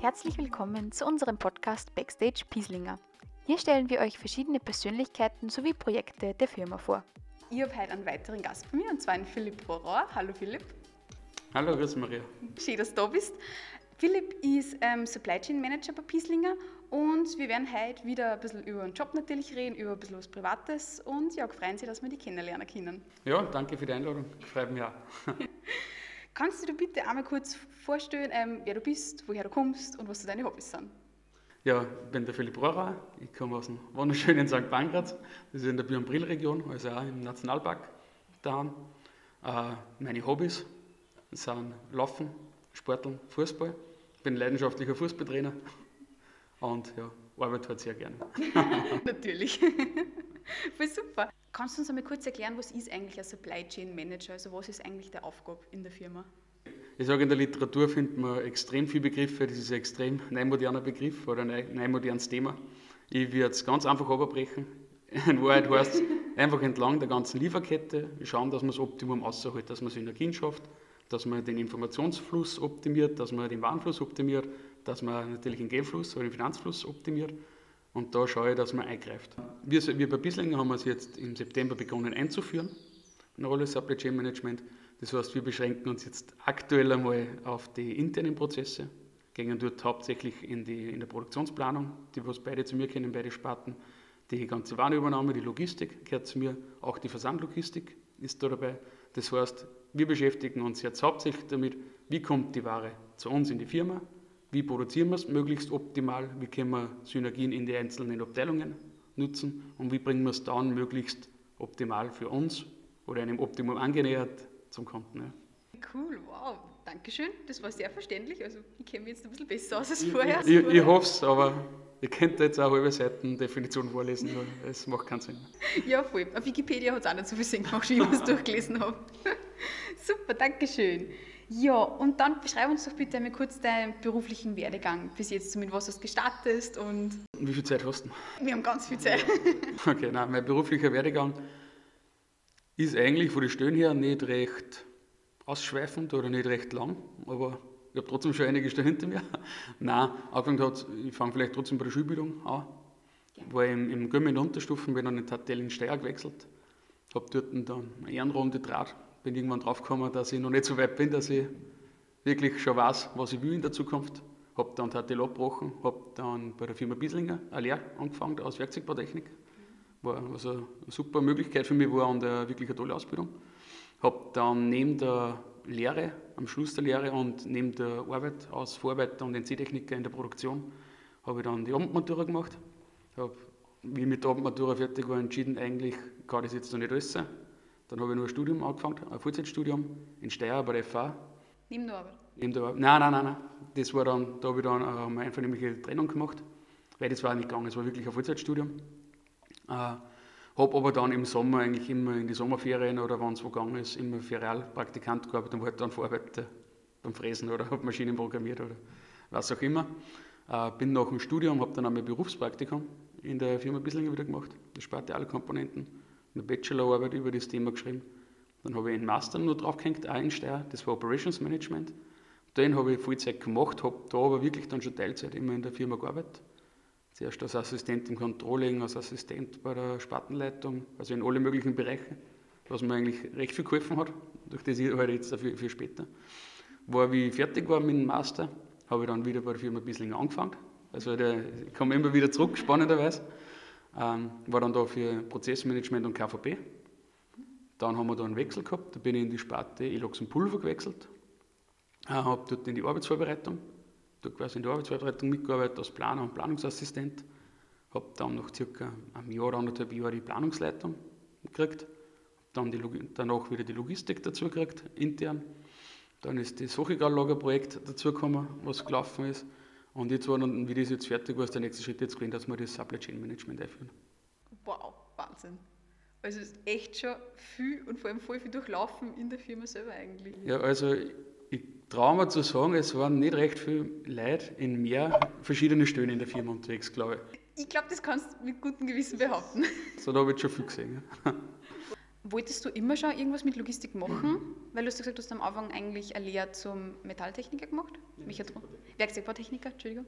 Herzlich willkommen zu unserem Podcast Backstage Pieslinger. Hier stellen wir euch verschiedene Persönlichkeiten sowie Projekte der Firma vor. Ich habe heute einen weiteren Gast bei mir und zwar einen Philipp Rohrer. Hallo Philipp. Hallo, grüß Maria. Schön, dass du da bist. Philipp ist ähm, Supply Chain Manager bei Pieslinger und wir werden heute wieder ein bisschen über den Job natürlich reden, über ein bisschen was Privates und ja, freuen Sie, dass wir die kennenlernen können. Ja, danke für die Einladung. Mich auch. Kannst du dir bitte einmal kurz vorstellen, ähm, wer du bist, woher du kommst und was deine Hobbys sind? Ja, ich bin der Philipp Rohrer. Ich komme aus dem wunderschönen St. Pankraz. Das ist in der Björn-Brill-Region, also auch im Nationalpark daheim. Äh, meine Hobbys sind Laufen, Sporteln, Fußball. Ich bin leidenschaftlicher Fußballtrainer und ja, arbeite halt sehr gerne. Natürlich. Voll super. Kannst du uns einmal kurz erklären, was ist eigentlich ein Supply Chain Manager? Also was ist eigentlich der Aufgabe in der Firma? Ich sage, in der Literatur findet man extrem viele Begriffe. Das ist ein extrem neumoderner Begriff oder ein neumodernes Thema. Ich werde es ganz einfach abbrechen. In Wahrheit heißt es einfach entlang der ganzen Lieferkette schauen, dass man das Optimum außerhält, dass man Synergien schafft, dass man den Informationsfluss optimiert, dass man den Warenfluss optimiert, dass man natürlich den Geldfluss oder den Finanzfluss optimiert. Und da schaue ich, dass man eingreift. Wir, wir bei Bislinger haben es jetzt im September begonnen einzuführen, eine Rolle Supply Chain Management. Das heißt, wir beschränken uns jetzt aktuell einmal auf die internen Prozesse, gehen dort hauptsächlich in, die, in der Produktionsplanung, die was beide zu mir kennen, beide Sparten. Die ganze Warenübernahme, die Logistik gehört zu mir, auch die Versandlogistik ist da dabei. Das heißt, wir beschäftigen uns jetzt hauptsächlich damit, wie kommt die Ware zu uns in die Firma, wie produzieren wir es möglichst optimal, wie können wir Synergien in die einzelnen Abteilungen nutzen und wie bringen wir es dann möglichst optimal für uns oder einem Optimum angenähert zum Kunden. Ja. Cool, wow, danke schön. Das war sehr verständlich. Also ich kenne mich jetzt ein bisschen besser aus als vorher. Ich, ich, ich hoffe es, aber ihr könnt jetzt auch halbe Seiten Definition vorlesen, weil es macht keinen Sinn. Ja, voll. Auf Wikipedia hat es auch nicht so viel Sinn gemacht, wie ich es durchgelesen habe. Super, danke schön. Ja, und dann beschreib uns doch bitte einmal kurz deinen beruflichen Werdegang bis jetzt, mit was du gestartet und. Wie viel Zeit hast du? Wir haben ganz viel Zeit. okay, nein, mein beruflicher Werdegang ist eigentlich von den Stellen her nicht recht ausschweifend oder nicht recht lang, aber ich habe trotzdem schon einige Stellen hinter mir. Nein, angefangen hat, ich fange vielleicht trotzdem bei der Schulbildung an. War im, im Gymnasium in der Unterstufen, bin dann in Tatel in Steyr gewechselt, habe dort dann eine Ehrenrunde draht, bin irgendwann draufgekommen, dass ich noch nicht so weit bin, dass ich wirklich schon weiß, was ich will in der Zukunft. Habe dann Tatel abgebrochen, habe dann bei der Firma Bieslinger eine Lehre angefangen aus Werkzeugbautechnik war also eine super Möglichkeit für mich, war und eine wirklich eine tolle Ausbildung. Habe dann neben der Lehre, am Schluss der Lehre und neben der Arbeit als Vorarbeiter und NC-Techniker in der Produktion, habe ich dann die Abendmatura gemacht. Hab, wie ich mit der Abendmatura fertig war, entschieden, eigentlich kann das jetzt noch nicht alles sein. Dann habe ich noch ein Studium angefangen, ein Vollzeitstudium in Steyr bei der FH. Neben der Arbeit? Neben der Arbeit. Nein, nein, nein, nein. Das war dann, da habe ich dann eine einvernehmliche Trennung gemacht, weil das war nicht gegangen, es war wirklich ein Vollzeitstudium. Äh, habe aber dann im Sommer eigentlich immer in die Sommerferien oder wenn es wo gegangen ist, immer Ferialpraktikant gearbeitet und halt dann vorarbeitet beim Fräsen oder habe Maschinen programmiert oder was auch immer. Äh, bin nach dem Studium, habe dann einmal Berufspraktikum in der Firma Bisslinger wieder gemacht, das sparte alle Komponenten, eine Bachelorarbeit über das Thema geschrieben. Dann habe ich einen Master nur draufgehängt, auch in Steyr, das war Operations Management. Den habe ich Vollzeit gemacht, habe da aber wirklich dann schon Teilzeit immer in der Firma gearbeitet zuerst als Assistent im Controlling, als Assistent bei der Spartenleitung, also in alle möglichen Bereichen, was mir eigentlich recht viel geholfen hat, durch das ich halt jetzt für, für später. War, wie fertig war mit dem Master, habe ich dann wieder bei der Firma Bissling angefangen. Also der, ich komme immer wieder zurück, spannenderweise. Ähm, war dann da für Prozessmanagement und KVP. Dann haben wir da einen Wechsel gehabt, da bin ich in die Sparte Elox und Pulver gewechselt, äh, habe dort in die Arbeitsvorbereitung da quasi in der Arbeitsvorbereitung mitgearbeitet als Planer und Planungsassistent. Habe dann nach circa einem Jahr, anderthalb Jahren die Planungsleitung gekriegt. Dann die, danach wieder die Logistik dazu gekriegt, intern. Dann ist das Hochregallagerprojekt dazugekommen, was gelaufen ist. Und jetzt war dann, wie das jetzt fertig war, ist der nächste Schritt jetzt gewesen, dass wir das Supply Chain Management einführen. Wow, Wahnsinn. Also es ist echt schon viel und vor allem voll viel durchlaufen in der Firma selber eigentlich. Ja, also ich traue mir zu sagen, es waren nicht recht viele Leute in mehr verschiedene Stellen in der Firma unterwegs, glaube ich. Ich glaube, das kannst du mit gutem Gewissen behaupten. So, da habe ich schon viel gesehen. Ja. Wolltest du immer schon irgendwas mit Logistik machen? Mhm. Weil du hast gesagt, du hast am Anfang eigentlich eine Lehre zum Metalltechniker gemacht? Ja, Werkzeugbautechniker, Entschuldigung.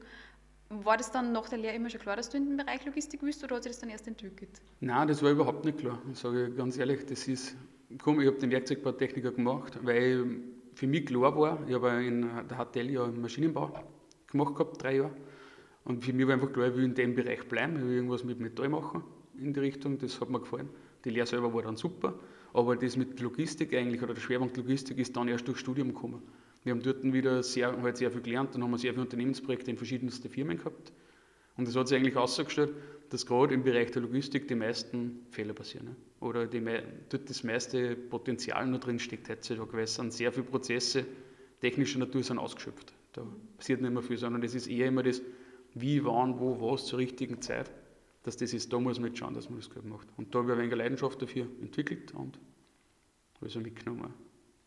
War das dann nach der Lehre immer schon klar, dass du in den Bereich Logistik willst oder hat sich das dann erst entwickelt? Nein, das war überhaupt nicht klar, sage ich ganz ehrlich. Das ist, komm, ich habe den Werkzeugbautechniker gemacht, weil für mich klar war, ich habe in der HTL ja Maschinenbau gemacht gehabt, drei Jahre. Und für mich war einfach klar, ich will in dem Bereich bleiben, ich will irgendwas mit Metall machen in die Richtung, das hat mir gefallen. Die Lehre selber war dann super, aber das mit Logistik eigentlich, oder der Schwerpunkt Logistik ist dann erst durch Studium gekommen. Wir haben dort wieder sehr, halt sehr viel gelernt und haben sehr viele Unternehmensprojekte in verschiedensten Firmen gehabt. Und es hat sich eigentlich ausgestellt, dass gerade im Bereich der Logistik die meisten Fehler passieren. Ne? Oder die, dort das meiste Potenzial noch drin steckt heutzutage, weil es sind sehr viele Prozesse technischer Natur sind ausgeschöpft. Da passiert nicht mehr viel, sondern es ist eher immer das, wie, wann, wo, was zur richtigen Zeit. Dass das ist, da muss man jetzt schauen, dass man das gut macht. Und da habe ich ein wenig Leidenschaft dafür entwickelt und habe es mitgenommen.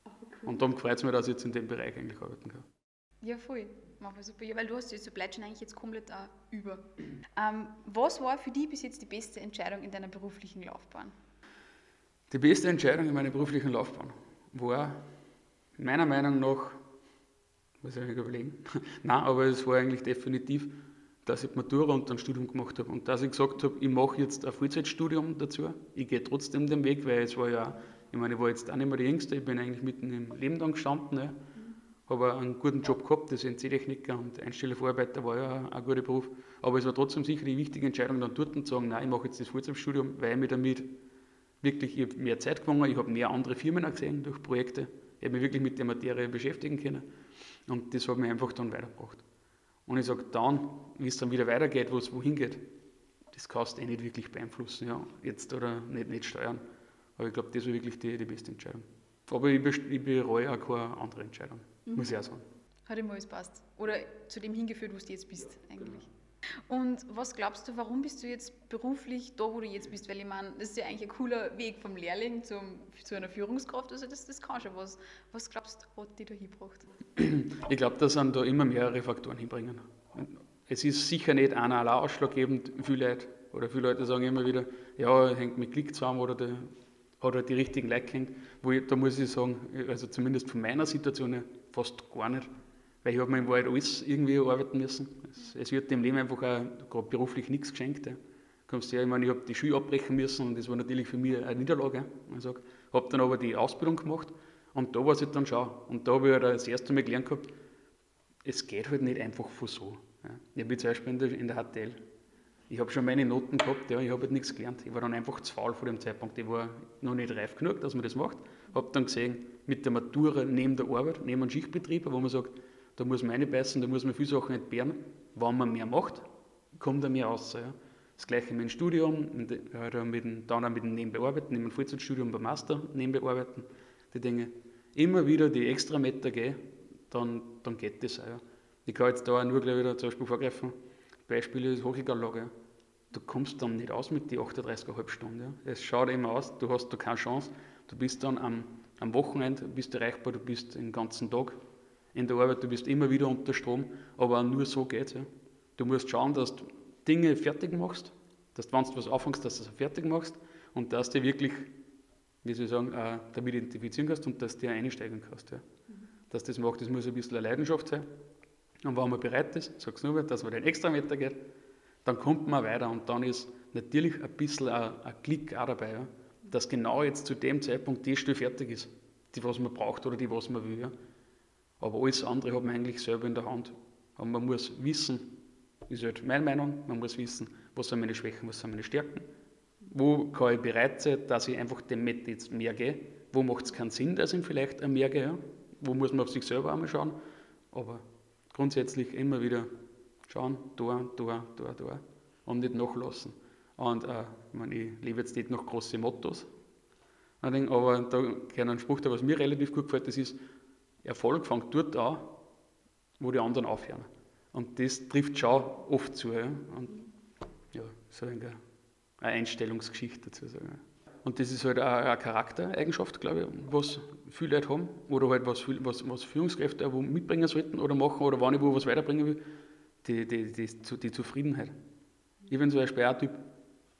Cool. Und darum freut es mich, dass ich jetzt in dem Bereich eigentlich arbeiten kann. Ja, voll. Machen wir super. Ja, weil du hast ja Supply eigentlich jetzt komplett auch über. Ähm, was war für dich bis jetzt die beste Entscheidung in deiner beruflichen Laufbahn? Die beste Entscheidung in meiner beruflichen Laufbahn war meiner Meinung nach, muss ich überlegen, nein, aber es war eigentlich definitiv, dass ich Matura und ein Studium gemacht habe und dass ich gesagt habe, ich mache jetzt ein Vollzeitstudium dazu. Ich gehe trotzdem den Weg, weil es war ja, ich meine, ich war jetzt auch nicht mehr der Jüngste, ich bin eigentlich mitten im Leben dann gestanden. Ne habe einen guten Job gehabt, das NC-Techniker und Einstellervorarbeiter war ja ein guter Beruf. Aber es war trotzdem sicher die wichtige Entscheidung, dann dort zu sagen, nein, ich mache jetzt das Vollzeitstudium, weil mich damit wirklich, ich mehr Zeit gewonnen, ich habe mehr andere Firmen gesehen durch Projekte, ich habe mich wirklich mit der Materie beschäftigen können und das hat mich einfach dann weitergebracht. Und ich sage, dann, wie es dann wieder weitergeht, wo es wohin geht, das kannst du eh nicht wirklich beeinflussen, ja, jetzt oder nicht, nicht steuern. Aber ich glaube, das war wirklich die, die beste Entscheidung. Aber ich, ich bereue auch keine andere Entscheidung. Mhm. Muss ich auch sagen. Hat immer alles passt. Oder zu dem hingeführt, wo du jetzt bist, eigentlich. Und was glaubst du, warum bist du jetzt beruflich da, wo du jetzt bist? Weil ich meine, das ist ja eigentlich ein cooler Weg vom Lehrling zum, zu einer Führungskraft. Also das, das kann schon was. Was glaubst du, hat dich da hingebracht? Ich glaube, dass an da immer mehrere Faktoren hinbringen. Es ist sicher nicht einer allein ausschlaggebend. Viele Leute, oder viele Leute sagen immer wieder, ja, hängt mit Klick zusammen oder der, oder die richtigen Leute kennt. Wo ich, da muss ich sagen, also zumindest von meiner Situation her, fast gar nicht. Weil ich habe mir im Wald alles irgendwie arbeiten müssen. Es, es wird dem Leben einfach auch beruflich nichts geschenkt. Ja. Kommst her, ich meine, ich habe die Schule abbrechen müssen und das war natürlich für mich eine Niederlage. Ich habe dann aber die Ausbildung gemacht und da war es halt dann schon. Und da habe ich halt das erste Mal gelernt gehabt, es geht halt nicht einfach von so. Ja. Ich habe zum Beispiel in der, in der HTL, ich habe schon meine Noten gehabt, ja, ich habe halt nichts gelernt. Ich war dann einfach zu faul vor dem Zeitpunkt. Ich war noch nicht reif genug, dass man das macht. Habe dann gesehen, mit der Matura neben der Arbeit, neben einem Schichtbetrieb, wo man sagt, da muss man reinbeißen, da muss man viele Sachen entbehren. Wenn man mehr macht, kommt er mehr raus. Ja. Das gleiche mit dem Studium, mit dem, dann auch mit dem Nebenbearbeiten, neben dem Vollzeitstudium beim Master nebenbearbeiten, die Dinge. Immer wieder die extra Meter gehen, dann, dann geht das auch. Ja. Ich kann jetzt da nur gleich wieder zum Beispiel vorgreifen. Beispiel ist Hochregallager. Ja. Du kommst dann nicht aus mit den 38,5 Stunden. Ja. Es schaut immer aus, du hast da keine Chance. Du bist dann am am Wochenende bist erreichbar, du bist den ganzen Tag in der Arbeit, du bist immer wieder unter Strom, aber nur so geht es. Ja. Du musst schauen, dass du Dinge fertig machst, dass du, wenn du was anfängst, dass du es fertig machst und dass du wirklich, wie soll ich sagen, äh, damit identifizieren kannst und dass du einsteigen kannst. Ja. Dass das macht, das muss ein bisschen eine Leidenschaft sein. Und wenn man bereit ist, sag's nur, dass man den extra Meter geht, dann kommt man weiter und dann ist natürlich ein bisschen ein, ein Klick auch dabei. Ja dass genau jetzt zu dem Zeitpunkt die Stelle fertig ist, die was man braucht oder die was man will. Ja. Aber alles andere hat man eigentlich selber in der Hand. Aber man muss wissen, ist halt meine Meinung, man muss wissen, was sind meine Schwächen, was sind meine Stärken, wo kann ich bereit sein, dass ich einfach dem Met jetzt mehr gehe, wo macht es keinen Sinn, dass ich vielleicht ein mehr gehe, wo muss man auf sich selber einmal schauen, aber grundsätzlich immer wieder schauen, da, da, da, da und nicht nachlassen. Und äh, ich, meine, ich lebe jetzt nicht nach großen Mottos, aber da gehört ein Spruch, der was mir relativ gut gefällt, das ist, Erfolg fängt dort an, wo die anderen aufhören. Und das trifft schon oft zu. Ja. Und ja, so eine Einstellungsgeschichte dazu sagen. Und das ist halt auch eine Charaktereigenschaft, glaube ich, was viele Leute haben. Oder halt was, was, was Führungskräfte auch mitbringen sollten oder machen oder wann ich wo was weiterbringen will. Die, die, die, die Zufriedenheit. Ich bin auch ein Typ,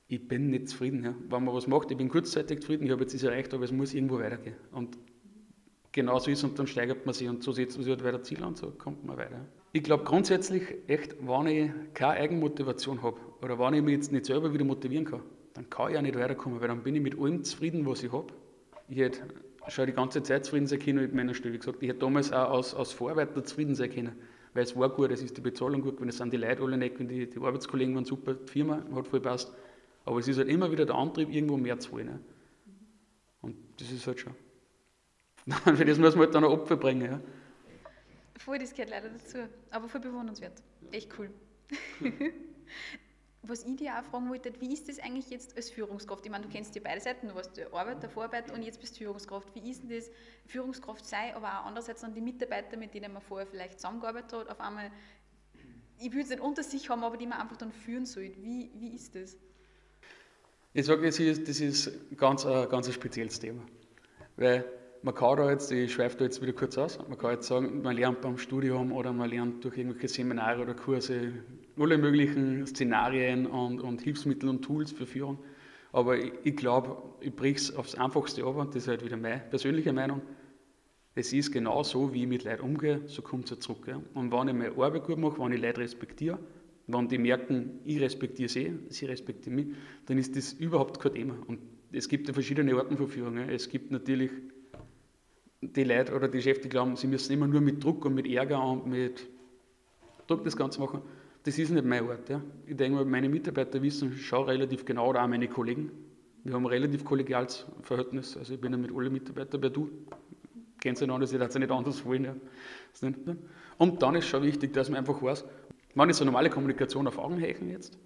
ich bin nicht zufrieden. Ja. Wenn man was macht, ich bin kurzzeitig zufrieden, ich habe jetzt das erreicht, aber es muss irgendwo weitergehen. Und genau so ist und dann steigert man sich und so setzt man sich halt weiter Ziel und so kommt man weiter. Ich glaube grundsätzlich echt, wenn ich keine Eigenmotivation habe oder wenn ich mich jetzt nicht selber wieder motivieren kann, dann kann ich auch nicht weiterkommen, weil dann bin ich mit allem zufrieden, was ich habe. Ich hätte schon die ganze Zeit zufrieden sein können mit meiner Stelle. Wie gesagt, ich hätte damals auch als, als Vorarbeiter zufrieden sein können, weil es war gut, es ist die Bezahlung gut, wenn es sind die Leute alle wenn die, die Arbeitskollegen waren super, die Firma hat voll passt. Aber es ist halt immer wieder der Antrieb, irgendwo mehr zu wollen. Ne? Und das ist halt schon. Für das muss man halt dann ein Opfer bringen. Ja. Voll, das gehört leider dazu. Aber voll bewundernswert. Echt cool. Was ich dir auch fragen wollte, wie ist das eigentlich jetzt als Führungskraft? Ich meine, du kennst ja beide Seiten, du warst Arbeiter, Vorarbeiter und jetzt bist du Führungskraft. Wie ist denn das, Führungskraft sei, aber auch andererseits dann die Mitarbeiter, mit denen man vorher vielleicht zusammengearbeitet hat, auf einmal, ich will es nicht unter sich haben, aber die man einfach dann führen soll. Wie, wie ist das? Ich sage, das ist, das ist ganz, ein ganz ein spezielles Thema. Weil man kann da jetzt, ich schweife da jetzt wieder kurz aus, man kann jetzt sagen, man lernt beim Studium oder man lernt durch irgendwelche Seminare oder Kurse alle möglichen Szenarien und, und Hilfsmittel und Tools für Führung. Aber ich, ich glaube, ich bringe es aufs Einfachste ab und das ist halt wieder meine persönliche Meinung. Es ist genau so, wie ich mit Leuten umgehe, so kommt es zurück. Ja. Und wenn ich meine Arbeit gut mache, wenn ich Leute respektiere, wenn die merken, ich respektiere sie, sie respektieren mich, dann ist das überhaupt kein Thema. Und es gibt ja verschiedene Arten von Führung. Es gibt natürlich die Leute oder die Chefs, die glauben, sie müssen immer nur mit Druck und mit Ärger und mit Druck das Ganze machen. Das ist nicht mein Ort. Ja. Ich denke meine Mitarbeiter wissen schon relativ genau, oder auch meine Kollegen. Wir haben ein relativ kollegiales Verhältnis. Also ich bin ja mit allen Mitarbeitern, bei du kennst ja anders, ich darf ja nicht anders wollen. Ja. Und dann ist schon wichtig, dass man einfach weiß, Wann ist eine normale Kommunikation auf Augenhöhe jetzt?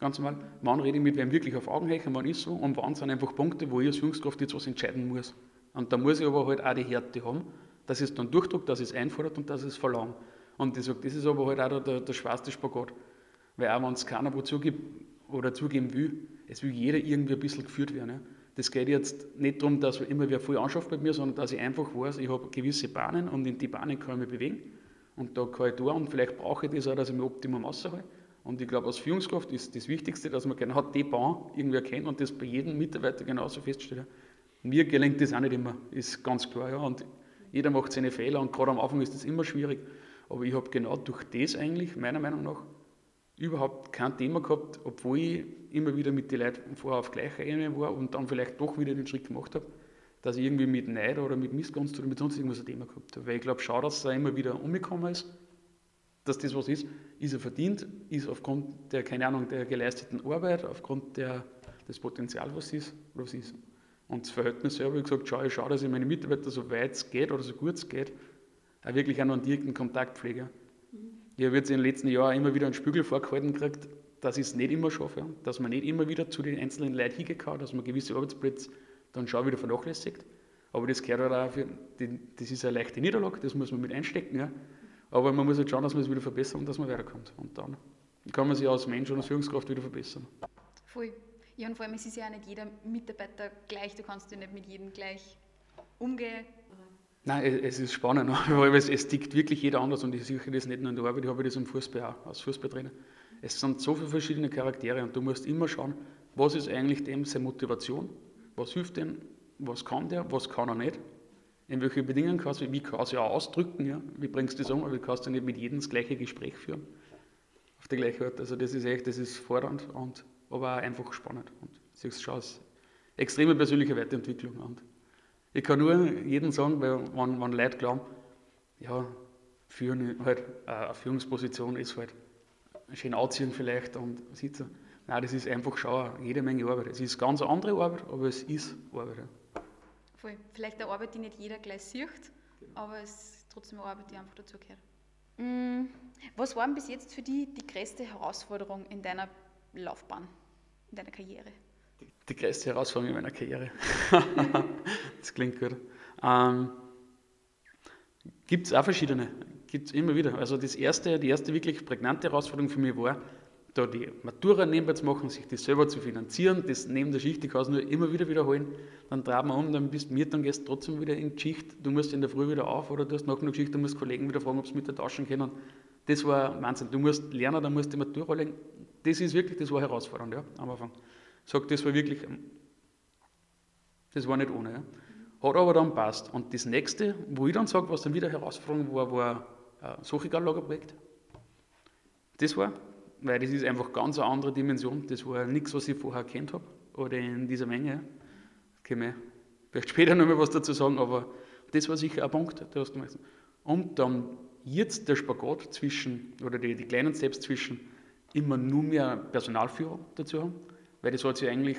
Ganz normal. Wann rede ich mit wem wirklich auf Augenhöhe, wann ist so? Und wann sind einfach Punkte, wo ich als Führungskraft jetzt was entscheiden muss. Und da muss ich aber halt auch die Härte haben, dass es dann durchdruckt, dass es einfordert und dass es verlangt. Und ich sage, das ist aber halt auch der, der schwerste Spagat. Weil auch wenn es keiner wo zugibt oder zugeben will, es will jeder irgendwie ein bisschen geführt werden. Ja. Das geht jetzt nicht darum, dass immer wer viel anschafft bei mir, sondern dass ich einfach weiß, ich habe gewisse Bahnen und in die Bahnen kann ich mich bewegen. Und da kann ich tun und vielleicht brauche ich das auch, dass ich mir Optimum raushalte. Und ich glaube, als Führungskraft ist das Wichtigste, dass man genau die Bahn irgendwie erkennt und das bei jedem Mitarbeiter genauso feststellt. Mir gelingt das auch nicht immer, ist ganz klar. Ja. Und jeder macht seine Fehler und gerade am Anfang ist das immer schwierig. Aber ich habe genau durch das eigentlich, meiner Meinung nach, überhaupt kein Thema gehabt, obwohl ich immer wieder mit den Leuten vorher auf gleicher Ebene war und dann vielleicht doch wieder den Schritt gemacht habe dass ich irgendwie mit Neid oder mit Missgunst oder mit sonst irgendwas ein Thema gehabt habe. Weil ich glaube, schau, dass er immer wieder umgekommen ist, dass das was ist, ist er verdient, ist aufgrund der, keine Ahnung, der geleisteten Arbeit, aufgrund der, des Potenzials, was ist, was ist. Und das Verhältnis selber, ich gesagt, schau, ich schaue, dass ich meine Mitarbeiter so weit es geht oder so gut es geht, auch wirklich auch noch einen direkten Kontakt pflege. Mhm. Ich habe jetzt in den letzten Jahren immer wieder einen Spiegel vorgehalten gekriegt, dass ich es nicht immer schaffe, dass man nicht immer wieder zu den einzelnen Leuten hingehen kann, dass man gewisse Arbeitsplätze dann schon wieder vernachlässigt. Aber das gehört halt auch für, das ist eine leichte Niederlage, das muss man mit einstecken. Ja. Aber man muss halt schauen, dass man es wieder verbessert und dass man weiterkommt. Und dann kann man sich als Mensch und als Führungskraft wieder verbessern. Voll. Ja, und vor allem, es ist ja auch nicht jeder Mitarbeiter gleich, du kannst ja nicht mit jedem gleich umgehen. Nein, es ist spannend, weil es, es tickt wirklich jeder anders und ich sehe das nicht nur in der Arbeit, ich habe das im Fußball auch, als Fußballtrainer. Es sind so viele verschiedene Charaktere und du musst immer schauen, was ist eigentlich dem seine Motivation was hilft denn, was kann der, was kann er nicht, in welchen Bedingungen kannst du, wie kannst du auch ausdrücken, ja? wie bringst du das um, aber du kannst ja nicht mit jedem das gleiche Gespräch führen, auf der gleiche Art. Also das ist echt, das ist fordernd, und, aber auch einfach spannend. Und siehst schon, es extreme persönliche Weiterentwicklung. Und ich kann nur jedem sagen, weil wenn, wenn Leute glauben, ja, führen, halt, äh, eine Führungsposition ist halt schön anziehen vielleicht und sitzen Nein, das ist einfach schon jede Menge Arbeit. Es ist ganz andere Arbeit, aber es ist Arbeit. Voll. Vielleicht eine Arbeit, die nicht jeder gleich sieht, aber es ist trotzdem eine Arbeit, die einfach dazugehört. Mm, was war denn bis jetzt für dich die größte Herausforderung in deiner Laufbahn, in deiner Karriere? Die, die größte Herausforderung in meiner Karriere. das klingt gut. Ähm, Gibt es auch verschiedene. Gibt es immer wieder. Also das erste, die erste wirklich prägnante Herausforderung für mich war, da die Matura nebenbei zu machen, sich das selber zu finanzieren, das neben der Schicht, die kannst du nur immer wieder wiederholen, dann traben wir um, dann bist du mir, dann gehst du trotzdem wieder in die Schicht, du musst in der Früh wieder auf oder du hast nach einer Geschichte, du musst Kollegen wieder fragen, ob sie mit der Taschen können. Das war Wahnsinn. Du musst lernen, dann musst du die Matura legen. Das ist wirklich, das war herausfordernd, ja, am Anfang. Sagt, das war wirklich, das war nicht ohne. Ja. Hat aber dann passt. Und das nächste, wo ich dann sage, was dann wieder Herausforderung war, war ein Sochigal-Lagerprojekt. Das war, weil das ist einfach ganz eine andere Dimension. Das war nichts, was ich vorher kennt habe oder in dieser Menge. Ja. Kann ich vielleicht später noch mal was dazu sagen, aber das war sicher ein Punkt, der hast du. Und dann jetzt der Spagat zwischen, oder die, die kleinen Steps zwischen immer nur mehr Personalführung dazu haben, weil das hat sich eigentlich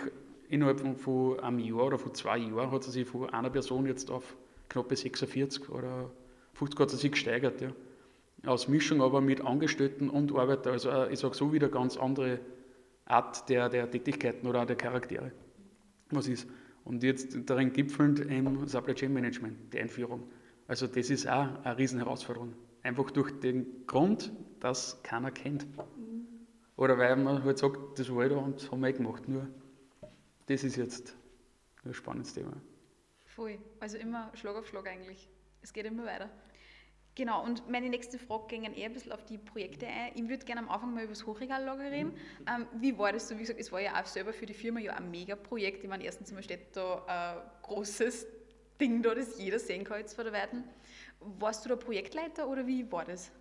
innerhalb von, einem Jahr oder von zwei Jahren hat sie sich von einer Person jetzt auf knappe 46 oder 50 hat sie sich gesteigert. Ja. Aus Mischung aber mit Angestellten und Arbeiter, also äh, ich sage so wieder ganz andere Art der, der Tätigkeiten oder der Charaktere. Was ist? Und jetzt darin gipfelnd im Supply Chain Management, die Einführung. Also das ist auch eine Riesenherausforderung. Einfach durch den Grund, dass keiner kennt. Oder weil man halt sagt, das war da und das haben wir eh gemacht. Nur das ist jetzt ein spannendes Thema. Voll. Also immer Schlag auf Schlag eigentlich. Es geht immer weiter. Genau, und meine nächste Frage ging eher ein bisschen auf die Projekte ein. Ich würde gerne am Anfang mal über das Hochregallager reden. Mhm. Ähm, wie war das so? Wie gesagt, es war ja auch selber für die Firma ja ein Mega-Projekt. Ich meine, erstens einmal steht da ein großes Ding da, das jeder sehen kann jetzt vor der Weiten. Warst du da Projektleiter oder wie war das?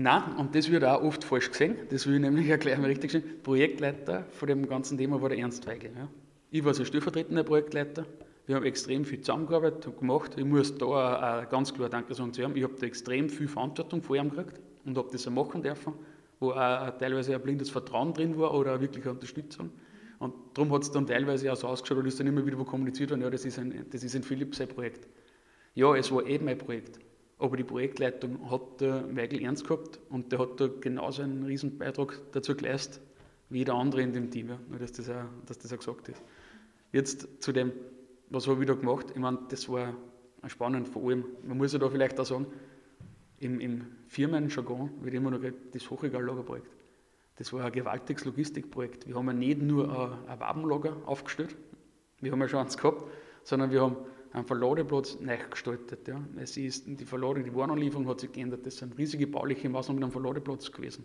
Nein, und das wird auch oft falsch gesehen. Das will ich nämlich erklären, richtig schön. Projektleiter von dem ganzen Thema war der Ernst Weigel. Ja. Ich war so stellvertretender Projektleiter wir haben extrem viel zusammengearbeitet und gemacht. Ich muss da auch ganz klar Danke sagen zu ihm. Ich habe da extrem viel Verantwortung vor ihm gekriegt und habe das auch machen dürfen, wo auch teilweise ein blindes Vertrauen drin war oder wirklich Unterstützung. Und darum hat es dann teilweise auch so ausgeschaut ist dann immer wieder wo kommuniziert worden, ja, das ist ein, ein Philipp sein Projekt. Ja, es war eben mein Projekt. Aber die Projektleitung hat der Michael ernst gehabt und der hat da genauso einen riesen Beitrag dazu geleistet, wie jeder andere in dem Team. Ja. Nur, dass das, auch, dass das auch gesagt ist. Jetzt zu dem was habe ich da gemacht? Ich meine, das war spannend, vor allem, man muss ja da vielleicht auch sagen, im, im Firmenjargon wird immer noch das Hochregallagerprojekt. Das war ein gewaltiges Logistikprojekt. Wir haben ja nicht nur ein, ein Wabenlager aufgestellt, wir haben ja schon eins gehabt, sondern wir haben einen Verladeplatz neu gestaltet. Ja. Es ist, die Verladung, die Warenanlieferung hat sich geändert. Das sind riesige bauliche Maßnahmen mit einem Verladeplatz gewesen.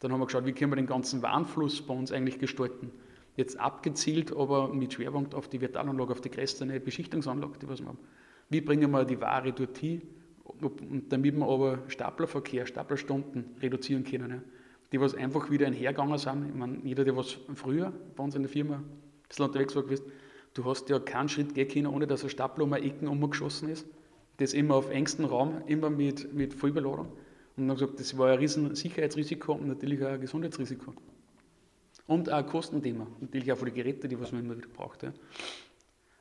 Dann haben wir geschaut, wie können wir den ganzen Warenfluss bei uns eigentlich gestalten jetzt abgezielt, aber mit Schwerpunkt auf die Virtalanlage, auf die größte Beschichtungsanlage, die wir haben. Wie bringen wir die Ware dorthin, und damit wir aber Staplerverkehr, Staplerstunden reduzieren können, ja. die was einfach wieder einhergegangen sind. Ich meine, jeder, der was früher bei uns in der Firma ein bisschen unterwegs war, gewusst, du hast ja keinen Schritt gehen können, ohne dass ein Stapler um eine Ecken umgeschossen ist. Das immer auf engstem Raum, immer mit, mit Vollbeladung. Und dann gesagt, das war ein riesen Sicherheitsrisiko und natürlich auch ein Gesundheitsrisiko. Und auch ein Kostenthema, natürlich auch für die Geräte, die was man immer wieder braucht. Ja.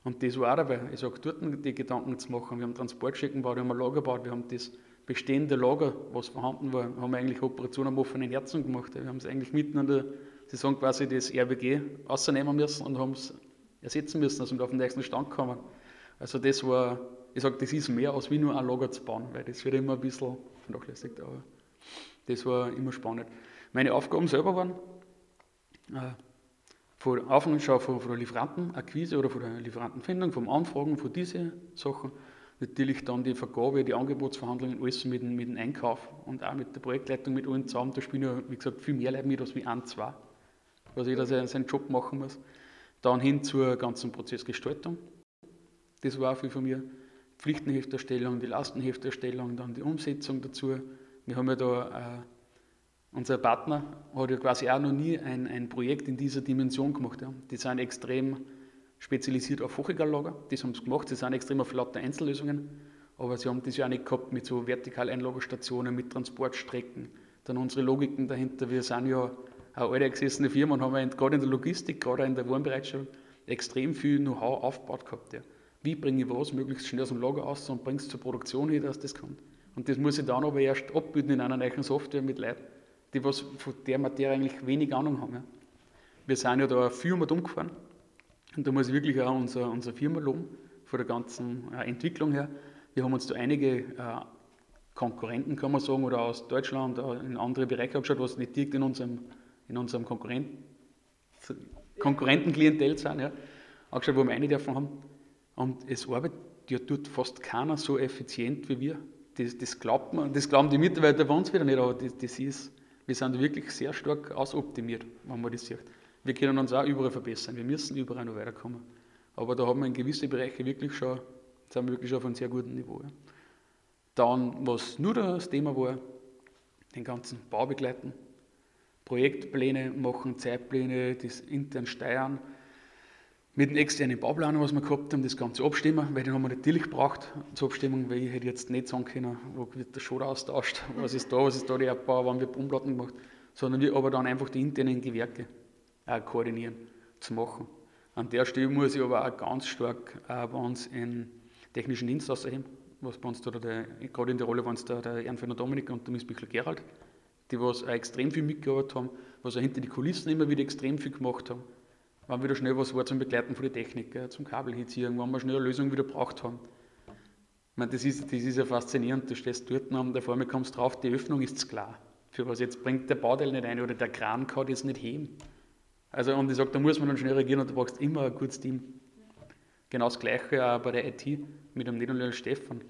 Und das war auch dabei. Ich sage, dort die Gedanken zu machen. Wir haben Transportschicken gebaut, wir haben ein Lager gebaut, wir haben das bestehende Lager, was vorhanden war, haben wir eigentlich Operationen am offenen Herzen gemacht. Wir haben es eigentlich mitten an der Saison quasi das RBG rausnehmen müssen und haben es ersetzen müssen, also auf den nächsten Stand kommen. Also das war, ich sage, das ist mehr als wie nur ein Lager zu bauen, weil das wird immer ein bisschen vernachlässigt, aber das war immer spannend. Meine Aufgaben selber waren, äh, von Aufnahmeschau von, von der Lieferantenakquise oder von der Lieferantenfindung, vom Anfragen, von diesen Sachen. Natürlich dann die Vergabe, die Angebotsverhandlungen, alles mit, mit dem Einkauf und auch mit der Projektleitung, mit allen zusammen. Da spielen ja, wie gesagt, viel mehr Leute mit als wie ein, zwei, was jeder seinen Job machen muss. Dann hin zur ganzen Prozessgestaltung. Das war auch viel von mir. Pflichtenhefterstellung, die Lastenhefterstellung, dann die Umsetzung dazu. Wir haben ja da äh, unser Partner hat ja quasi auch noch nie ein, ein Projekt in dieser Dimension gemacht. Ja. Die sind extrem spezialisiert auf Hochregallager, das haben sie gemacht, sie sind extrem auf lauter Einzellösungen, aber sie haben das ja auch nicht gehabt mit so Vertikaleinlagerstationen, mit Transportstrecken, dann unsere Logiken dahinter. Wir sind ja eine alte gesessene Firma und haben gerade in der Logistik, gerade in der Warenbereitstellung extrem viel Know-how aufgebaut gehabt. Ja. Wie bringe ich was möglichst schnell aus dem Lager aus und bringe es zur Produktion hin, dass das kommt. Und das muss ich dann aber erst abbilden in einer neuen Software mit Leuten die was von der Materie eigentlich wenig Ahnung haben. Ja. Wir sind ja da eine Firma umgefahren und da muss ich wirklich auch unsere, unsere Firma loben, von der ganzen äh, Entwicklung her. Wir haben uns da einige äh, Konkurrenten, kann man sagen, oder aus Deutschland äh, in andere Bereiche angeschaut, was nicht direkt in unserem, in unserem Konkurrenten, Konkurrentenklientel sind, ja, angeschaut, wo wir eine davon haben. Und es arbeitet ja dort fast keiner so effizient wie wir. Das, das glaubt man, das glauben die Mitarbeiter bei uns wieder nicht, aber das, das ist wir sind wirklich sehr stark ausoptimiert, wenn man das sieht. Wir können uns auch überall verbessern, wir müssen überall noch weiterkommen. Aber da haben wir in gewissen Bereichen wirklich schon, sind wir wirklich schon auf einem sehr guten Niveau. Ja. Dann, was nur das Thema war, den ganzen Bau begleiten, Projektpläne machen, Zeitpläne, das intern steuern, mit dem externen Bauplaner, was wir gehabt haben, das Ganze abstimmen, weil den haben wir natürlich gebraucht zur Abstimmung, weil ich hätte jetzt nicht sagen können, wo wird der Schot austauscht, was ist da, was ist da der Abbau, wann wird Bodenplatten gemacht, sondern wir aber dann einfach die internen Gewerke auch koordinieren, zu machen. An der Stelle muss ich aber auch ganz stark auch bei uns in technischen Dienst ausheben, was bei uns da, der, gerade in der Rolle waren es da der Ehrenfelder Dominik und der Miss Gerald, die was auch extrem viel mitgearbeitet haben, was auch hinter die Kulissen immer wieder extrem viel gemacht haben wenn wieder schnell was war zum Begleiten von der Technik, zum Kabel hinziehen, wenn wir schnell eine Lösung wieder braucht haben. Ich meine, das ist, das ist ja faszinierend. Du stehst dort und der Vorne kommst drauf, die Öffnung ist klar. Für was jetzt bringt der Bauteil nicht ein oder der Kran kann das nicht heben. Also, und ich sage, da muss man dann schnell reagieren und du brauchst immer ein gutes Team. Genau das Gleiche auch bei der IT mit dem Niederländer Stefan.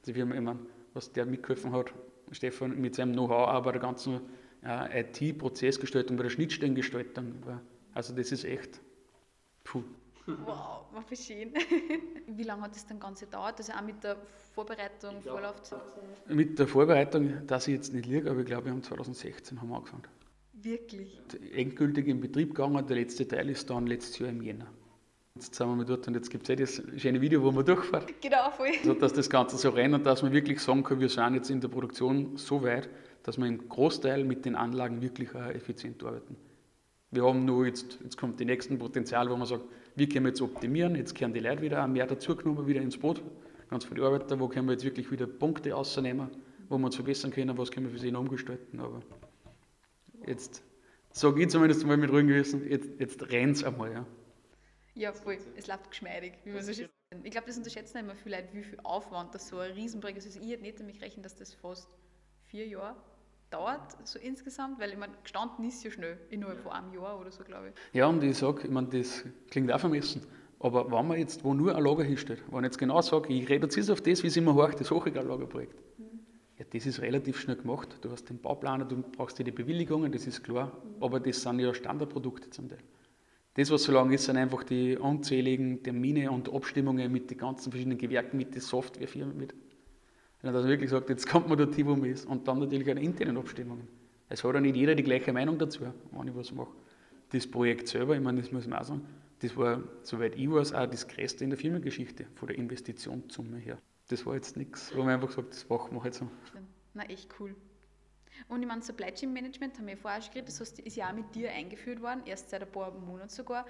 Also, wie man, was der mitgeholfen hat, Stefan mit seinem Know-how auch bei der ganzen äh, IT-Prozessgestaltung, bei der Schnittstellengestaltung. Also das ist echt puh. Wow, war schön. Wie lange hat das dann Ganze gedauert? Also auch mit der Vorbereitung, Vorlaufzeit? Mit der Vorbereitung, dass ich jetzt nicht liege, aber ich glaube, wir haben 2016 haben wir angefangen. Wirklich? Endgültig in Betrieb gegangen, der letzte Teil ist dann letztes Jahr im Jänner. Jetzt sind wir mal dort und jetzt gibt es eh das schöne Video, wo man durchfährt. Genau, voll. So, dass das Ganze so rennt und dass man wirklich sagen kann, wir sind jetzt in der Produktion so weit, dass wir im Großteil mit den Anlagen wirklich effizient arbeiten. Wir haben nur jetzt, jetzt kommt die nächsten Potenzial, wo man sagt, wie können wir jetzt optimieren, jetzt kehren die Leute wieder mehr dazugenommen, wieder ins Boot, ganz viele Arbeiter, wo können wir jetzt wirklich wieder Punkte rausnehmen, wo wir uns verbessern können, was können wir für sie noch umgestalten, aber jetzt sage ich zumindest mal mit ruhigem Gewissen, jetzt, jetzt rennt es einmal. Ja. Ja, voll, es läuft geschmeidig, wie man so schön Ich glaube, das unterschätzen immer viele Leute, wie viel Aufwand das so ein Riesenprojekt ist. Also ich hätte nicht damit gerechnet, dass das fast vier Jahre dauert, so insgesamt? Weil ich meine, gestanden ist ja schnell, innerhalb von einem Jahr oder so, glaube ich. Ja, und ich sage, ich meine, das klingt auch vermessen. Aber wenn man jetzt, wo nur ein Lager hinstellt, wenn ich jetzt genau sage, ich reduziere es auf das, wie es immer heißt, das Hochregallagerprojekt, mhm. ja, das ist relativ schnell gemacht. Du hast den Bauplaner, du brauchst dir die Bewilligungen, das ist klar, mhm. aber das sind ja Standardprodukte zum Teil. Das, was so lange ist, sind einfach die unzähligen Termine und Abstimmungen mit den ganzen verschiedenen Gewerken, mit den Softwarefirmen, mit wenn er wirklich sagt, jetzt kommt man dorthin, wo man ist. Und dann natürlich eine internen Abstimmungen. Es hat ja nicht jeder die gleiche Meinung dazu, wenn ich was mache. Das Projekt selber, ich meine, das muss man auch sagen, das war, soweit ich weiß, auch das größte in der Firmengeschichte, von der Investitionssumme her. Das war jetzt nichts, wo man einfach sagt, das machen wir halt so. Na, echt cool. Und ich meine, Supply Chain Management haben wir vorher schon geredet, das ist ja auch mit dir eingeführt worden, erst seit ein paar Monaten sogar.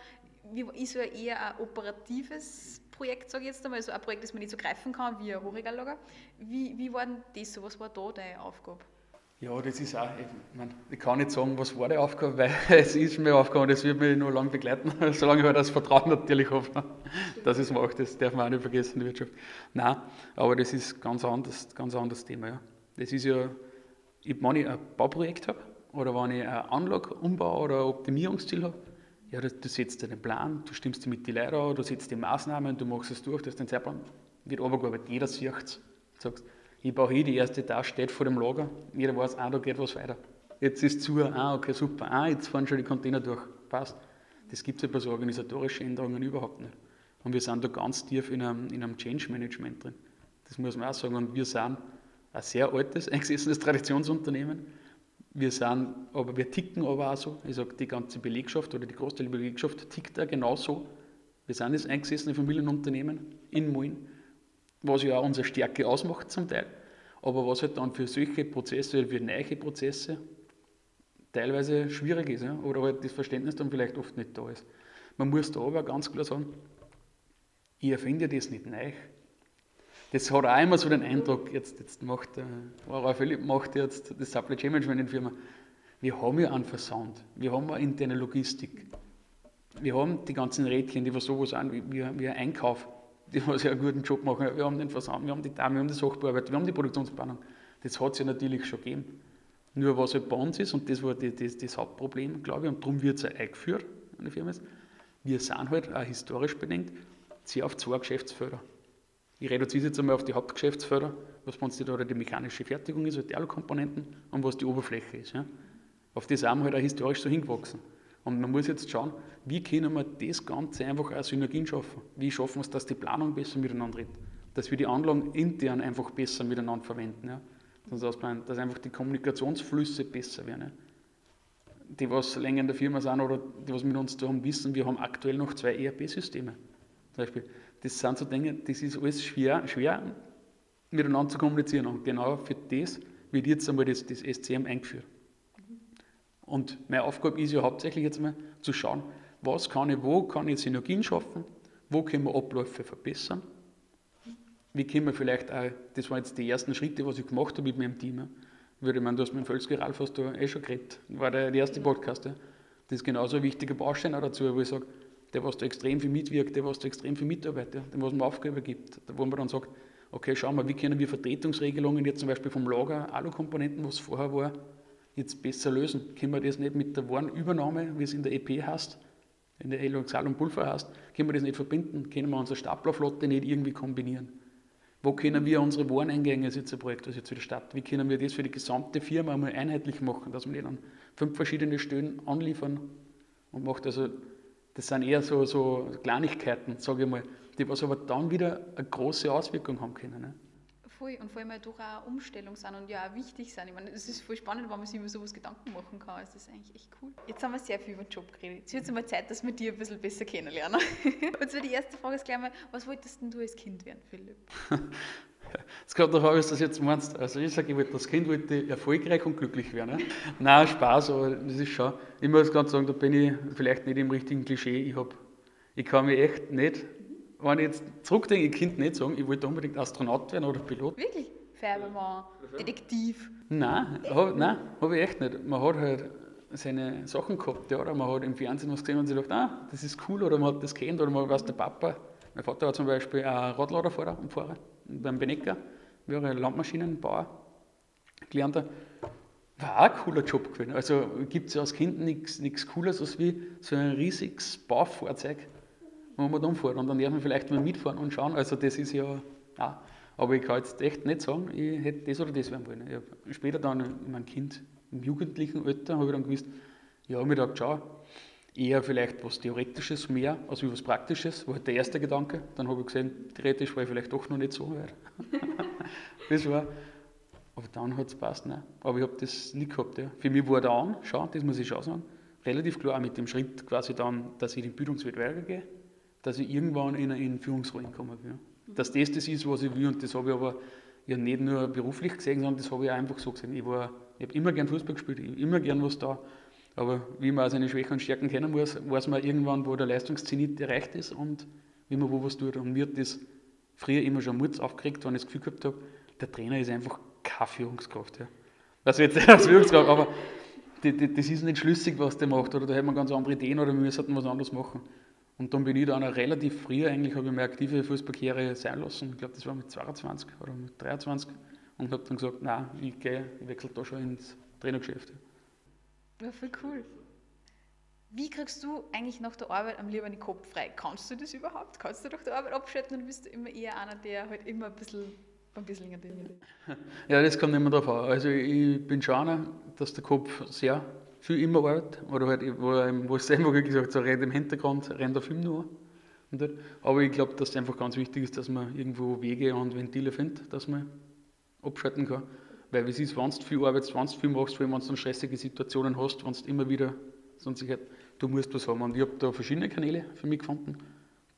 Ist ja eher ein operatives Projekt, sage ich jetzt einmal, so ein Projekt, das man nicht so greifen kann wie ein Hochregallager. Wie, wie war denn das so? Was war da deine Aufgabe? Ja, das ist auch, ich, mein, ich kann nicht sagen, was war die Aufgabe, weil es ist mir Aufgabe und es wird mich noch lange begleiten, solange ich halt das Vertrauen natürlich habe, dass es macht. Das darf man auch nicht vergessen in der Wirtschaft. Nein, aber das ist ganz anders, ganz anderes Thema. Ja. Das ist ja, wenn ich ein Bauprojekt habe oder wenn ich ein Anlagenumbau oder ein Optimierungsziel habe, ja, du, du setzt den Plan, du stimmst dich mit den Leuten an, du setzt die Maßnahmen, du machst es durch, du hast den Zeitplan, wird runtergearbeitet, jeder sieht es. Sagst, ich baue hier, die erste Etage steht vor dem Lager, jeder weiß, ah, da geht was weiter. Jetzt ist zu, ah, okay, super, ah, jetzt fahren schon die Container durch, passt. Das gibt es ja bei so organisatorischen Änderungen überhaupt nicht. Und wir sind da ganz tief in einem, in einem Change Management drin. Das muss man auch sagen. Und wir sind ein sehr altes, eingesessenes Traditionsunternehmen wir sind, aber wir ticken aber auch so. Ich sage, die ganze Belegschaft oder die Großteil der Belegschaft tickt da genauso. Wir sind jetzt eingesessene Familienunternehmen in Mullen, was ja auch unsere Stärke ausmacht zum Teil. Aber was halt dann für solche Prozesse, für neue Prozesse teilweise schwierig ist, ja? oder halt das Verständnis dann vielleicht oft nicht da ist. Man muss da aber ganz klar sagen, ich erfinde das nicht neu das hat auch immer so den Eindruck, jetzt, jetzt macht der Frau Philipp macht jetzt das Supply Chain Management in der Firma. Wir haben ja einen Versand, wir haben eine interne Logistik, wir haben die ganzen Rädchen, die wir sowas an, wie, ein Einkauf, die was ja einen guten Job machen. Wir haben den Versand, wir haben die Dame, wir haben die Sachbearbeitung, wir haben die Produktionsplanung. Das hat es ja natürlich schon gegeben. Nur was halt bei uns ist, und das war die, das, das Hauptproblem, glaube ich, und darum wird es auch eingeführt an der Firma, ist, wir sind halt auch historisch bedingt sehr auf zwei Geschäftsfelder. Ich reduziere jetzt einmal auf die Hauptgeschäftsfelder, was bei uns die, die mechanische Fertigung ist, also die Alukomponenten und was die Oberfläche ist. Ja. Auf das sind wir halt auch historisch so hingewachsen. Und man muss jetzt schauen, wie können wir das Ganze einfach auch Synergien schaffen? Wie schaffen wir es, dass die Planung besser miteinander redet? Dass wir die Anlagen intern einfach besser miteinander verwenden. Ja? Dass einfach die Kommunikationsflüsse besser werden. Ja? Die, was länger in der Firma sind oder die, was mit uns zu haben, wissen, wir haben aktuell noch zwei ERP-Systeme. Zum Beispiel. Das sind so Dinge, das ist alles schwer, schwer miteinander zu kommunizieren. Und genau für das wird jetzt einmal das, das SCM eingeführt. Und meine Aufgabe ist ja hauptsächlich jetzt mal zu schauen, was kann ich, wo kann ich Synergien schaffen, wo können wir Abläufe verbessern, wie können wir vielleicht auch, das waren jetzt die ersten Schritte, was ich gemacht habe mit meinem Team. Würde ich meine, du hast mit dem Völzke Ralf hast du eh schon geredet, war der, der erste Podcast. Ja. Das ist genauso ein wichtiger Baustein auch dazu, wo ich sage, der, was da extrem viel mitwirkt, der, was da extrem viel mitarbeitet, der, was man Aufgabe gibt, wo man dann sagt, okay, schauen wir, wie können wir Vertretungsregelungen jetzt zum Beispiel vom Lager, Alukomponenten, was vorher war, jetzt besser lösen? Können wir das nicht mit der Warenübernahme, wie es in der EP heißt, in der Eloxal und Pulver heißt, können wir das nicht verbinden? Können wir unsere Staplerflotte nicht irgendwie kombinieren? Wo können wir unsere Wareneingänge, das ist jetzt ein Projekt, das jetzt für die Stadt, wie können wir das für die gesamte Firma einmal einheitlich machen, dass wir nicht an fünf verschiedene Stellen anliefern und macht also, das sind eher so, so Kleinigkeiten, sage ich mal, die was aber dann wieder eine große Auswirkung haben können. Ne? Voll, und vor allem halt durch eine Umstellung sind und ja auch wichtig sind. Ich meine, es ist voll spannend, wenn man sich über sowas Gedanken machen kann. Also das ist eigentlich echt cool. Jetzt haben wir sehr viel über den Job geredet. Jetzt wird es mal Zeit, dass wir dich ein bisschen besser kennenlernen. und zwar die erste Frage ist gleich mal, was wolltest denn du als Kind werden, Philipp? Es kommt darauf an, was du das jetzt meinst. Also ich sage, ich wollte als Kind wollte erfolgreich und glücklich werden. Ne? Nein, Spaß, aber das ist schon, ich muss ganz sagen, da bin ich vielleicht nicht im richtigen Klischee. Ich, hab, ich kann mich echt nicht wenn ich jetzt zurückdenke, ich könnte nicht sagen, ich wollte unbedingt Astronaut werden oder Pilot. Wirklich? Färbermann, Detektiv? Nein, hab, nein, habe ich echt nicht. Man hat halt seine Sachen gehabt, ja, oder man hat im Fernsehen was gesehen und sich gedacht, ah, das ist cool, oder man hat das kennt, oder man weiß, der Papa, mein Vater war zum Beispiel ein Radladerfahrer und Fahrer beim Benecker, wäre Landmaschinenbauer, gelernter. War auch ein cooler Job gewesen. Also gibt es ja als Kind nichts Cooles als wie so ein riesiges Baufahrzeug wo man fährt. Und dann darf man vielleicht mal mitfahren und schauen. Also das ist ja, ja. Aber ich kann jetzt echt nicht sagen, ich hätte das oder das werden wollen. Ich später dann in meinem Kind, im jugendlichen Alter, habe ich dann gewusst, ja, mir gedacht, schau, eher vielleicht was Theoretisches mehr als was Praktisches, war halt der erste Gedanke. Dann habe ich gesehen, theoretisch war ich vielleicht doch noch nicht so weit. das war, aber dann hat es passt, ne? Aber ich habe das nicht gehabt. Ja. Für mich war dann, schau, das muss ich schon sagen, relativ klar mit dem Schritt quasi dann, dass ich den Bildungsweg weitergehe dass ich irgendwann in eine Führungsrolle komme. Ja. Dass das das ist, was ich will und das habe ich aber ja nicht nur beruflich gesehen, sondern das habe ich auch einfach so gesehen. Ich, ich habe immer gern Fußball gespielt, ich immer gern was da. Aber wie man seine Schwächen und Stärken kennen muss, weiß man irgendwann, wo der Leistungszenit erreicht ist und wie man wo was tut. Und mir hat das früher immer schon Mut aufgeregt, wenn ich das Gefühl gehabt habe, der Trainer ist einfach keine Führungskraft. Ja. Also jetzt nicht als Führungskraft, aber die, die, das ist nicht schlüssig, was der macht. Oder da hat man ganz andere Ideen oder wir sollten was anderes machen. Und dann bin ich dann relativ früh eigentlich, habe ich meine aktive Fußballkarriere sein lassen. Ich glaube, das war mit 22 oder mit 23. Und habe dann gesagt, nein, ich ich wechsle da schon ins Trainergeschäft. Ja, voll cool. Wie kriegst du eigentlich nach der Arbeit am liebsten den Kopf frei? Kannst du das überhaupt? Kannst du nach der Arbeit abschalten oder bist du immer eher einer, der halt immer ein bisschen ein bisschen Ja, das kommt immer darauf an. Also ich bin schon einer, dass der Kopf sehr viel immer arbeitet. Oder halt, wo, wo einfach wirklich gesagt so rennt im Hintergrund, rennt der Film nur. Halt. Aber ich glaube, dass es einfach ganz wichtig ist, dass man irgendwo Wege und Ventile findet, dass man abschalten kann. Weil es ist, wenn du viel arbeitest, wenn du viel machst, vor allem wenn du dann stressige Situationen hast, wenn du immer wieder sonst halt, du musst was haben. Und ich habe da verschiedene Kanäle für mich gefunden,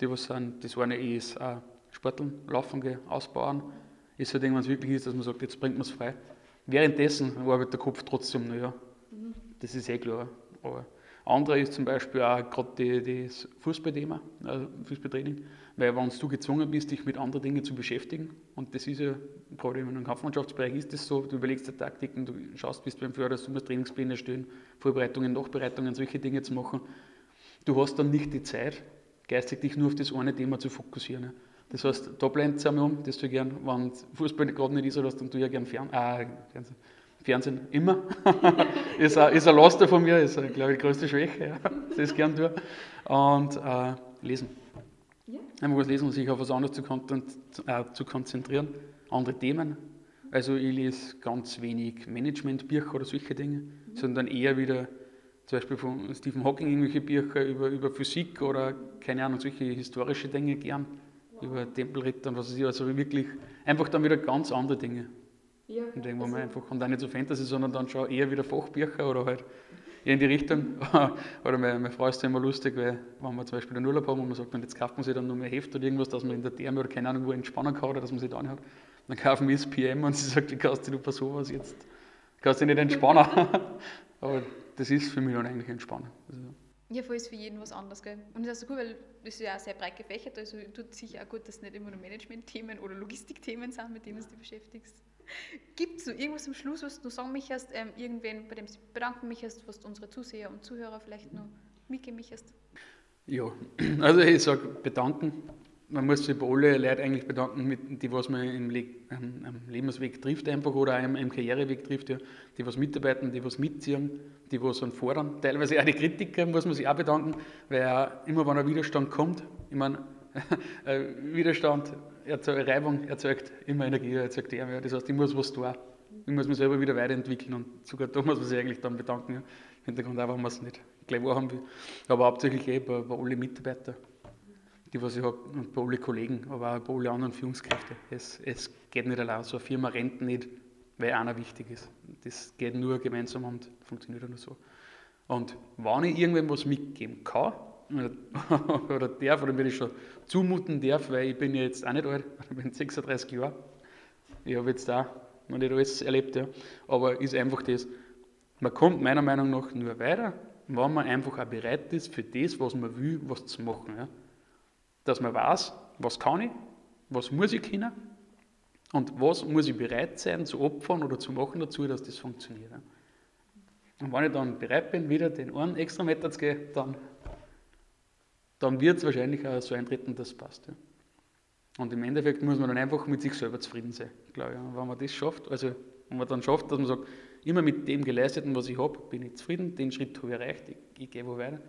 die was sind. Das eine ist auch Sporteln, Laufen gehen, Ausbauen. Ist halt irgendwann wirklich ist, dass man sagt, jetzt bringt man es frei. Währenddessen arbeitet der Kopf trotzdem, naja, mhm das ist eh klar. Aber andere ist zum Beispiel auch gerade das Fußballthema, also Fußballtraining, weil wenn du gezwungen bist, dich mit anderen Dingen zu beschäftigen, und das ist ja, gerade in einem Kampfmannschaftsbereich ist das so, du überlegst dir Taktiken, du schaust, bist beim Förder, du musst Trainingspläne stellen, Vorbereitungen, Nachbereitungen, solche Dinge zu machen. Du hast dann nicht die Zeit, geistig dich nur auf das eine Thema zu fokussieren. Das heißt, da blendet es einmal um, dass du gern, wenn Fußball gerade nicht ist, oder dann du ja gern Fern, äh, Fernsehen, immer. ist, ein, ist ein Laster von mir, ist, glaube ich, die größte Schwäche, ja. das ist gern tue. Und äh, lesen. Ja. Einfach was lesen und sich auf was anderes zu, äh, zu konzentrieren. Andere Themen. Also ich lese ganz wenig Managementbücher oder solche Dinge, mhm. sondern eher wieder zum Beispiel von Stephen Hawking irgendwelche Bücher über, über Physik oder keine Ahnung, solche historische Dinge gern, über Tempelritter und was weiß ich, also wirklich einfach dann wieder ganz andere Dinge. Ja, und irgendwo also, mal einfach, und dann nicht so Fantasy, sondern dann schon eher wieder Fachbücher oder halt eher in die Richtung. oder meine, meine Frau ist ja immer lustig, weil wenn wir zum Beispiel einen Urlaub haben und man sagt, jetzt kauft man sich dann nur mehr Heft oder irgendwas, dass man in der Therme oder keine Ahnung wo entspannen kann oder dass man sich da anhat, dann kaufen wir das PM und sie sagt, wie kannst du bei sowas jetzt, kannst du nicht entspannen. Aber das ist für mich dann eigentlich entspannen. Also, ja, voll ist für jeden was anderes, gell? Und das ist auch cool, weil das ist ja auch sehr breit gefächert, also tut sicher auch gut, dass es nicht immer nur Management-Themen oder Logistikthemen sind, mit denen du dich beschäftigst. Gibt es irgendwas am Schluss, was du sagen möchtest, ähm, irgendwen, bei dem du bedanken möchtest, was unsere Zuseher und Zuhörer vielleicht noch mitgeben möchtest? Ja, also ich sage bedanken. Man muss sich bei allen Leuten eigentlich bedanken, mit, die was man im, Le ähm, am Lebensweg trifft einfach oder auch im, im Karriereweg trifft, ja. die was mitarbeiten, die was mitziehen, die was fordern. Teilweise auch die Kritiker muss man sich auch bedanken, weil immer wenn ein Widerstand kommt, ich meine, Widerstand erzeugt, Reibung erzeugt immer Energie, erzeugt Ärmel. Das heißt, ich muss was tun. Ich muss mich selber wieder weiterentwickeln und sogar da muss man sich eigentlich dann bedanken. Ja. Im Hintergrund auch, wenn man es nicht gleich wahrhaben will. Aber hauptsächlich eh bei, bei allen Mitarbeitern, die was ich habe, und bei allen Kollegen, aber auch bei allen anderen Führungskräften. Es, es geht nicht allein. So eine Firma rennt nicht, weil einer wichtig ist. Das geht nur gemeinsam und funktioniert nur so. Und wenn ich irgendwem was mitgeben kann, oder darf, oder mir das schon zumuten darf, weil ich bin ja jetzt auch nicht alt, ich bin 36 Jahre. Ich habe jetzt auch noch nicht alles erlebt, ja. aber ist einfach das, man kommt meiner Meinung nach nur weiter, wenn man einfach auch bereit ist, für das, was man will, was zu machen. Ja. Dass man weiß, was kann ich, was muss ich können und was muss ich bereit sein zu opfern oder zu machen dazu, dass das funktioniert. Ja. Und wenn ich dann bereit bin, wieder den einen extra Meter zu gehen, dann dann wird es wahrscheinlich auch so eintreten, dass es passt. Ja. Und im Endeffekt muss man dann einfach mit sich selber zufrieden sein, glaube ich. Und wenn man das schafft, also wenn man dann schafft, dass man sagt, immer mit dem Geleisteten, was ich habe, bin ich zufrieden, den Schritt habe ich erreicht, ich, ich gehe wo weiter,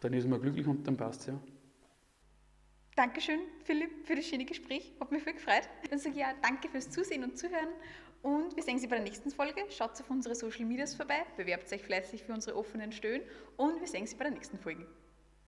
dann ist man glücklich und dann passt es ja. Dankeschön, Philipp, für das schöne Gespräch. Hat mich viel gefreut. Dann sage ich ja danke fürs Zusehen und Zuhören. Und wir sehen Sie bei der nächsten Folge. Schaut auf unsere Social Medias vorbei, bewerbt euch fleißig für unsere offenen Stöhnen und wir sehen Sie bei der nächsten Folge.